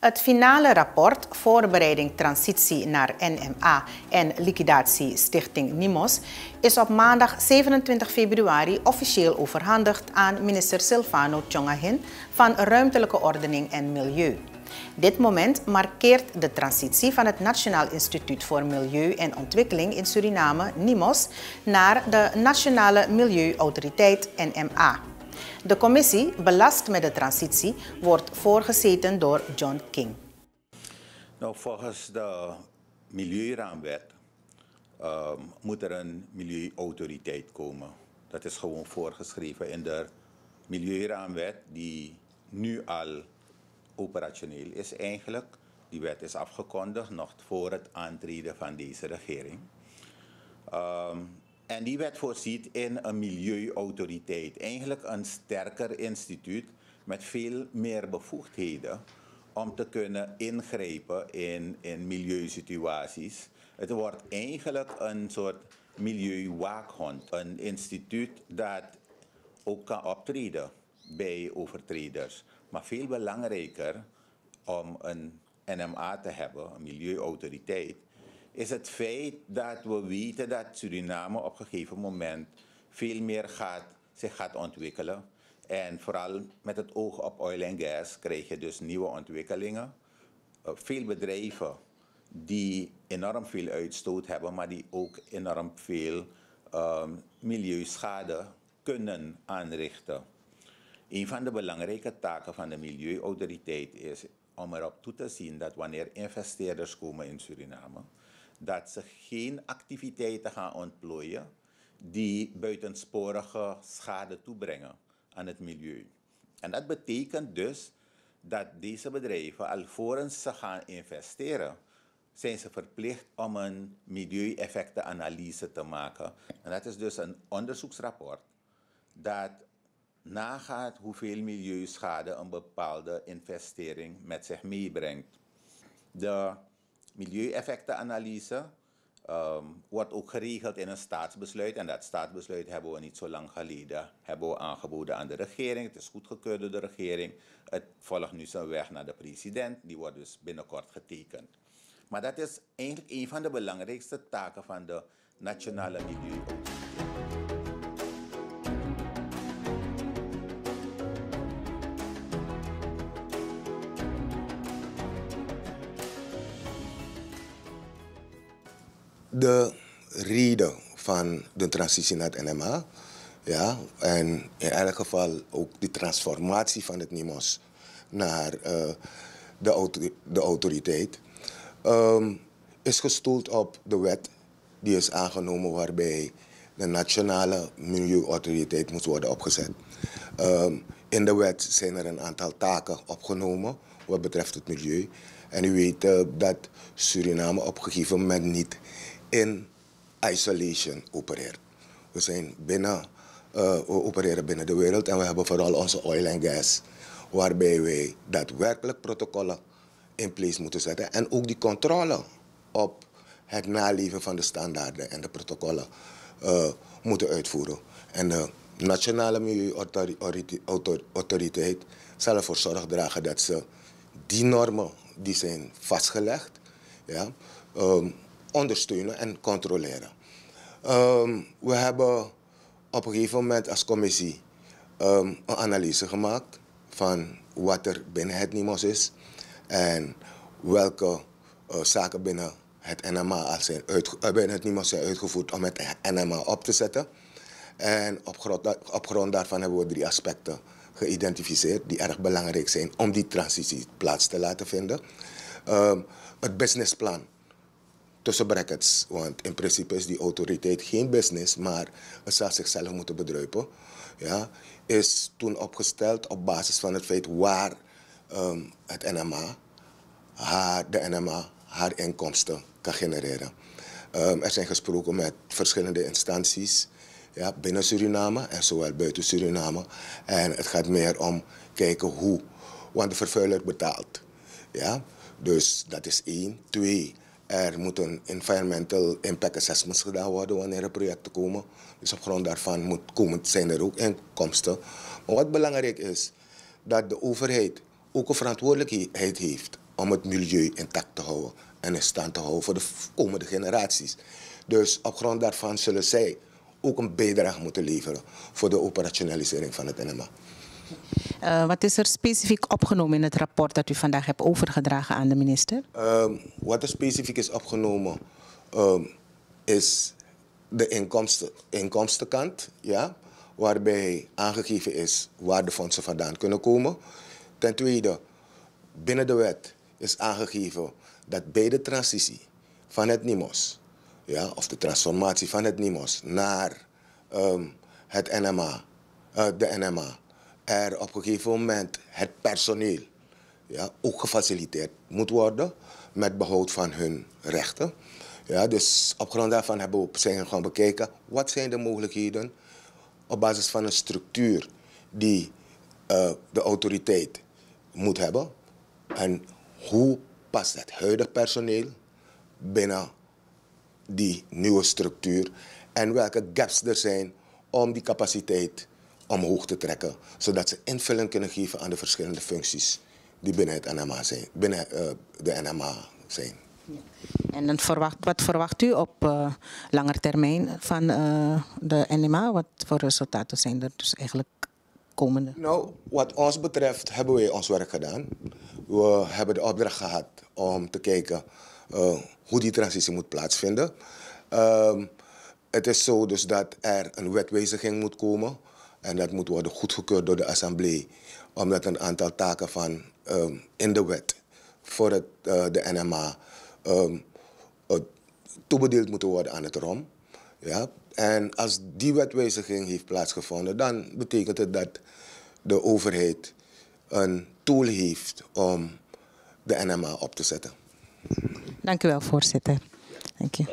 Het finale rapport Voorbereiding Transitie naar NMA en Liquidatie Stichting NIMOS is op maandag 27 februari officieel overhandigd aan minister Silvano Tjongahin van Ruimtelijke Ordening en Milieu. Dit moment markeert de transitie van het Nationaal Instituut voor Milieu en Ontwikkeling in Suriname, NIMOS, naar de Nationale Milieuautoriteit NMA. De commissie Belast met de Transitie wordt voorgezeten door John King. Nou, volgens de Milieuraamwet um, moet er een milieuautoriteit komen. Dat is gewoon voorgeschreven in de Milieuraamwet die nu al operationeel is eigenlijk. Die wet is afgekondigd nog voor het aantreden van deze regering. Um, en die wet voorziet in een milieuautoriteit. Eigenlijk een sterker instituut met veel meer bevoegdheden om te kunnen ingrijpen in, in milieusituaties. Het wordt eigenlijk een soort milieuwaakhond. Een instituut dat ook kan optreden bij overtreders. Maar veel belangrijker om een NMA te hebben, een milieuautoriteit, is het feit dat we weten dat Suriname op een gegeven moment veel meer gaat, zich gaat ontwikkelen. En vooral met het oog op oil en gas krijg je dus nieuwe ontwikkelingen. Uh, veel bedrijven die enorm veel uitstoot hebben, maar die ook enorm veel um, milieuschade kunnen aanrichten. Een van de belangrijke taken van de Milieuautoriteit is om erop toe te zien dat wanneer investeerders komen in Suriname, dat ze geen activiteiten gaan ontplooien die buitensporige schade toebrengen aan het milieu. En dat betekent dus dat deze bedrijven, alvorens ze gaan investeren, zijn ze verplicht om een milieueffectenanalyse te maken. En dat is dus een onderzoeksrapport dat nagaat hoeveel milieuschade een bepaalde investering met zich meebrengt. De milieueffectenanalyse um, wordt ook geregeld in een staatsbesluit. En dat staatsbesluit hebben we niet zo lang geleden hebben we aangeboden aan de regering. Het is goedgekeurd door de regering. Het volgt nu zijn weg naar de president. Die wordt dus binnenkort getekend. Maar dat is eigenlijk een van de belangrijkste taken van de Nationale Milieuautoriteit. De reden van de transitie naar het NMA. Ja, en in elk geval ook de transformatie van het NIMOS naar uh, de, de, autoriteit. Um, is gestoeld op de wet die is aangenomen waarbij de nationale milieuautoriteit moet worden opgezet. Um, in de wet zijn er een aantal taken opgenomen wat betreft het milieu. En u weet uh, dat Suriname op een gegeven moment niet in isolation opereert. We zijn binnen, we opereren binnen de wereld en we hebben vooral onze oil en gas, waarbij wij daadwerkelijk protocollen in place moeten zetten en ook die controle op het naleven van de standaarden en de protocollen uh, moeten uitvoeren. En de Nationale Milieuautoriteit zal ervoor zorg dragen dat ze die normen die zijn vastgelegd, ja, um, ondersteunen en controleren. Um, we hebben op een gegeven moment als commissie um, een analyse gemaakt van wat er binnen het NIMOS is en welke uh, zaken binnen het NMA al zijn uh, binnen het NIMOS zijn uitgevoerd om het NMA op te zetten. En op grond, op grond daarvan hebben we drie aspecten geïdentificeerd die erg belangrijk zijn om die transitie plaats te laten vinden. Um, het businessplan tussen brackets. Want in principe is die autoriteit geen business, maar het zal zichzelf moeten bedruipen. Ja, is toen opgesteld op basis van het feit waar um, het NMA, haar, de NMA, haar inkomsten kan genereren. Um, er zijn gesproken met verschillende instanties ja, binnen Suriname en zowel buiten Suriname. En het gaat meer om kijken hoe, want de vervuiler betaalt. Ja? Dus dat is één. Twee, er moeten environmental impact assessments gedaan worden wanneer er projecten komen. Dus op grond daarvan moet komen, zijn er ook inkomsten. Maar wat belangrijk is, dat de overheid ook een verantwoordelijkheid heeft om het milieu intact te houden en in stand te houden voor de komende generaties. Dus op grond daarvan zullen zij ook een bijdrage moeten leveren voor de operationalisering van het NMA. Uh, wat is er specifiek opgenomen in het rapport dat u vandaag hebt overgedragen aan de minister? Um, wat er specifiek is opgenomen um, is de inkomsten, inkomstenkant, ja, waarbij aangegeven is waar de fondsen vandaan kunnen komen. Ten tweede, binnen de wet is aangegeven dat bij de transitie van het NIMOS, ja, of de transformatie van het NIMOS naar um, het NMA, uh, de NMA, er op een gegeven moment het personeel ja, ook gefaciliteerd moet worden met behoud van hun rechten. Ja, dus op grond daarvan hebben we zijn gaan bekijken wat zijn de mogelijkheden op basis van een structuur die uh, de autoriteit moet hebben. En hoe past het huidig personeel binnen die nieuwe structuur en welke gaps er zijn om die capaciteit omhoog te trekken, zodat ze invulling kunnen geven aan de verschillende functies die binnen, het NMA zijn, binnen uh, de NMA zijn. En dan verwacht, wat verwacht u op uh, lange termijn van uh, de NMA? Wat voor resultaten zijn er dus eigenlijk komende? Nou, wat ons betreft hebben wij ons werk gedaan. We hebben de opdracht gehad om te kijken hoe die transitie moet plaatsvinden. Um, het is zo dus dat er een wetwijziging moet komen. En dat moet worden goedgekeurd door de assemblee. Omdat een aantal taken van um, in de wet voor het, uh, de NMA um, uh, toebedeeld moeten worden aan het ROM. Ja? En als die wetwijziging heeft plaatsgevonden, dan betekent het dat de overheid een tool heeft om de NMA op te zetten. Dank u wel, voorzitter. Dank je.